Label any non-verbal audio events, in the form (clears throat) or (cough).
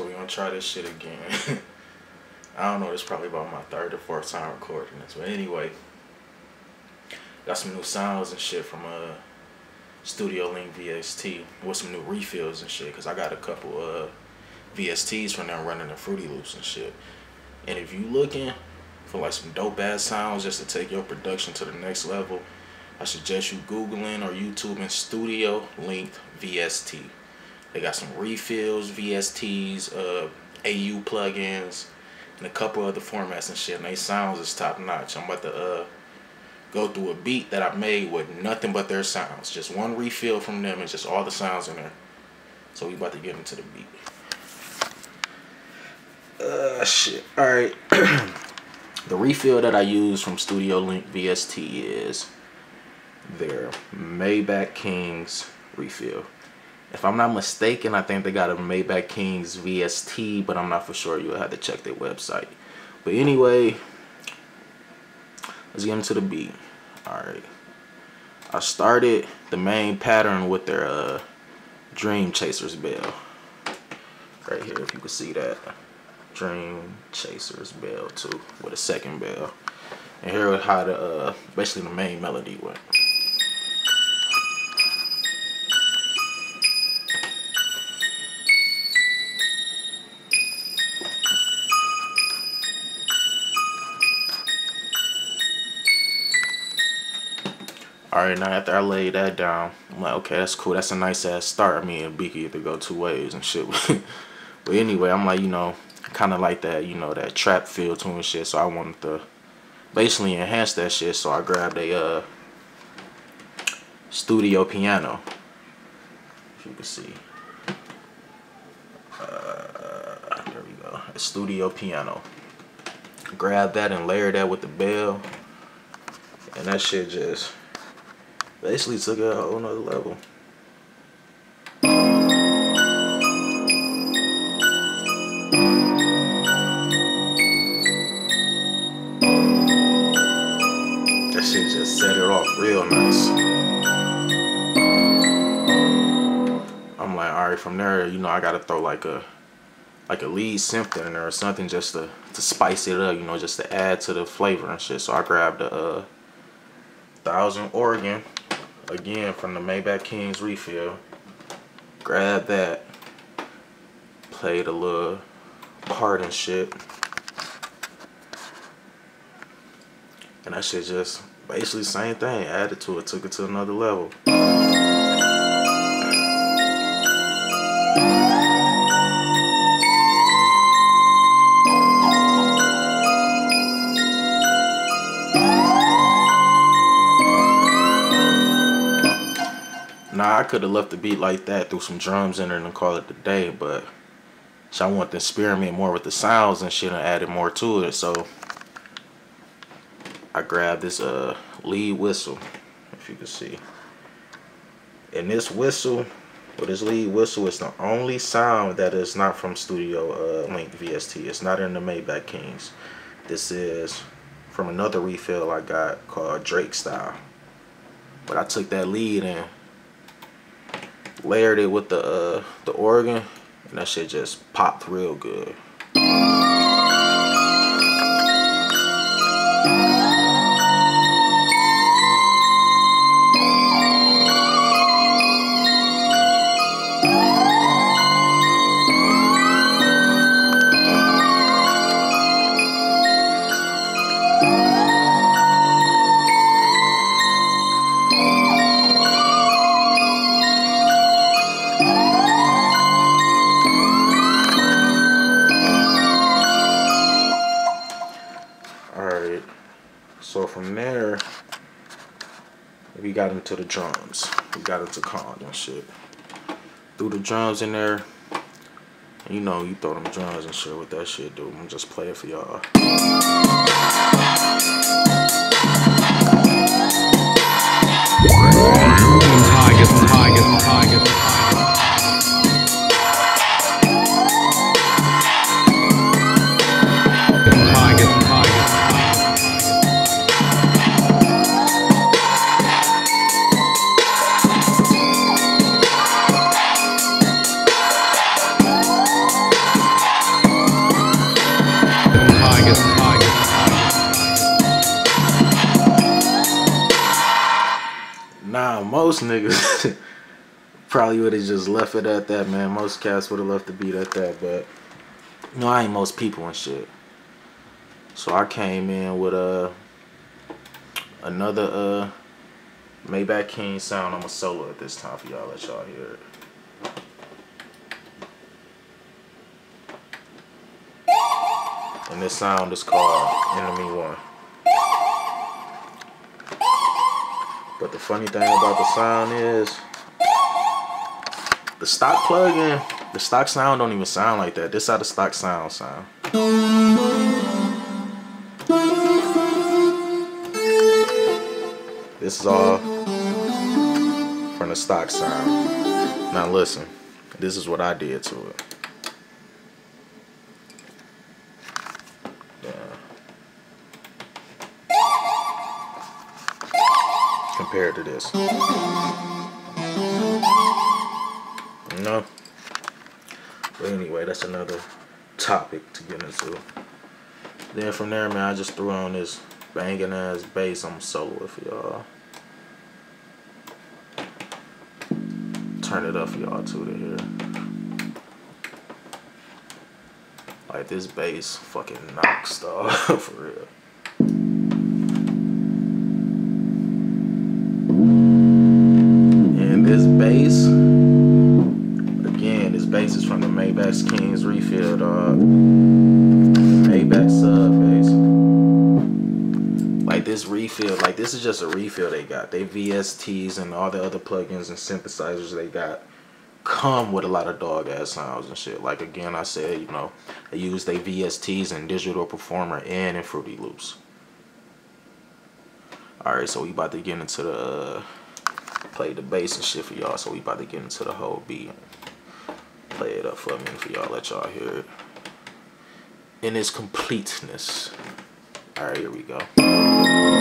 So we're gonna try this shit again. (laughs) I don't know, it's probably about my third or fourth time recording this. But anyway, got some new sounds and shit from uh Studio Link VST with some new refills and shit. Cause I got a couple uh VSTs from them running the Fruity Loops and shit. And if you looking for like some dope ass sounds just to take your production to the next level, I suggest you Googling or YouTubing Studio Link VST. They got some refills, VSTs, uh, AU plugins, and a couple other formats and shit. And they sounds is top notch. I'm about to uh, go through a beat that I made with nothing but their sounds. Just one refill from them and just all the sounds in there. So we about to get into the beat. Uh, shit. All right. (clears throat) the refill that I use from Studio Link VST is their Maybach Kings refill. If I'm not mistaken, I think they got a Maybach Kings VST, but I'm not for sure. You'll have to check their website. But anyway, let's get into the beat. Alright. I started the main pattern with their uh, Dream Chasers bell. Right here, if you can see that. Dream Chasers bell too, with a second bell. And here how the, uh, basically the main melody went. Alright, now after I laid that down, I'm like, okay, that's cool. That's a nice ass start. I mean, B could either go two ways and shit. (laughs) but anyway, I'm like, you know, kind of like that, you know, that trap feel to and shit. So I wanted to basically enhance that shit. So I grabbed a uh, studio piano. If you can see. Uh, there we go. A studio piano. Grab that and layer that with the bell. And that shit just basically took it a whole nother level. That shit just set it off real nice. I'm like, alright, from there, you know, I gotta throw like a like a lead synth in there or something just to, to spice it up, you know, just to add to the flavor and shit. So I grabbed a uh, Thousand Organ again from the Maybach Kings refill. Grab that. Played a little part and shit. And that shit just basically same thing. Added to it, took it to another level. Nah, I could have left the beat like that, threw some drums in it and call it the day, but so I want to experiment more with the sounds and shit and added more to it. So I grabbed this uh lead whistle, if you can see. And this whistle, with this lead whistle, is the only sound that is not from Studio uh, Link VST. It's not in the Maybach Kings. This is from another refill I got called Drake Style. But I took that lead and layered it with the uh, the organ, and that shit just popped real good. So from there, we got into the drums. We got into Kong and shit. Threw the drums in there. You know, you throw them drums and shit, what that shit do. I'm just play it for y'all. Most niggas (laughs) probably would have just left it at that, man. Most cats would have left the beat at that, but you know, I ain't most people and shit. So I came in with a another uh Maybach King sound. I'm a solo at this time for y'all. Let y'all hear it. And this sound is called Enemy One. But the funny thing about the sound is the stock plug-in, the stock sound don't even sound like that. This how the stock sound sound. This is all from the stock sound. Now listen, this is what I did to it. compared to this. No. But anyway, that's another topic to get into. Then from there, man, I just threw on this banging ass bass. I'm solo for y'all. Turn it up for y'all too to hear. Like this bass fucking knocks (laughs) dog for real. Bass, again, this bass is from the Maybach Kings refill, dog. Maybach sub bass. Like this refill, like this is just a refill they got. They VSTs and all the other plugins and synthesizers they got come with a lot of dog ass sounds and shit. Like again, I said, you know, they use their VSTs and Digital Performer and in Fruity Loops. Alright, so we about to get into the uh, play the bass and shit for y'all. So we about to get into the whole beat. Play it up for me for y'all. Let y'all hear it in its completeness. All right, here we go.